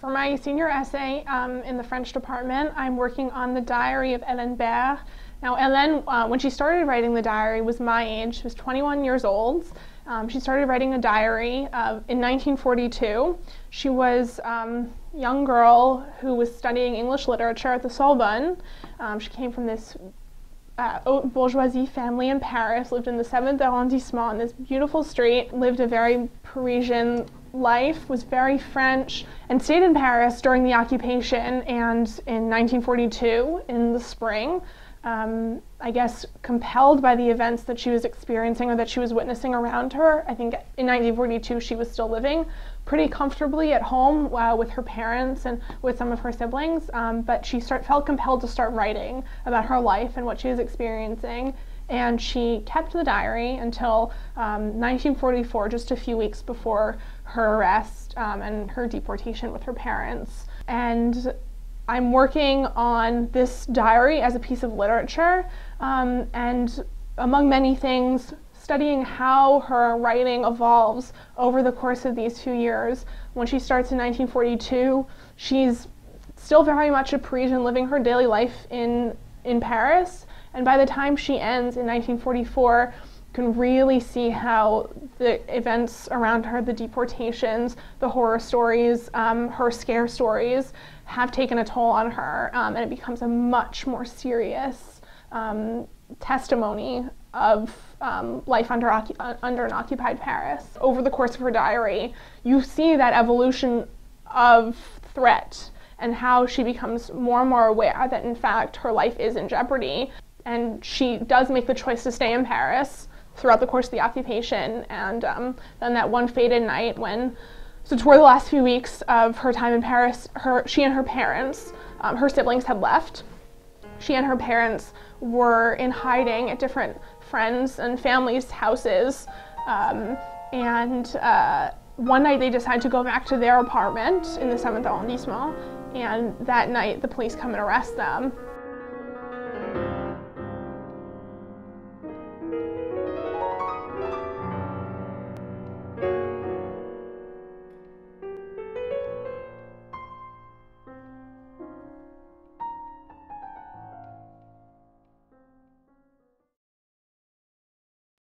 For my senior essay um, in the French department, I'm working on the diary of Hélène Berr. Now, Hélène, uh, when she started writing the diary, was my age. She was 21 years old. Um, she started writing a diary uh, in 1942. She was um, a young girl who was studying English literature at the Sorbonne. Um, she came from this uh, haute bourgeoisie family in Paris, lived in the 7th arrondissement in this beautiful street, lived a very Parisian life, was very French, and stayed in Paris during the occupation and in 1942 in the spring. Um, I guess compelled by the events that she was experiencing or that she was witnessing around her. I think in 1942 she was still living pretty comfortably at home uh, with her parents and with some of her siblings, um, but she start, felt compelled to start writing about her life and what she was experiencing and she kept the diary until um, 1944, just a few weeks before her arrest um, and her deportation with her parents. And I'm working on this diary as a piece of literature, um, and among many things, studying how her writing evolves over the course of these two years. When she starts in 1942, she's still very much a Parisian living her daily life in, in Paris, and by the time she ends in 1944, you can really see how the events around her, the deportations, the horror stories, um, her scare stories, have taken a toll on her, um, and it becomes a much more serious um, testimony of um, life under, uh, under an occupied Paris. Over the course of her diary, you see that evolution of threat and how she becomes more and more aware that in fact her life is in jeopardy and she does make the choice to stay in Paris throughout the course of the occupation. And um, then that one fated night when, so toward the last few weeks of her time in Paris, her, she and her parents, um, her siblings had left. She and her parents were in hiding at different friends and families' houses. Um, and uh, one night they decide to go back to their apartment in the 7th arrondissement. And that night the police come and arrest them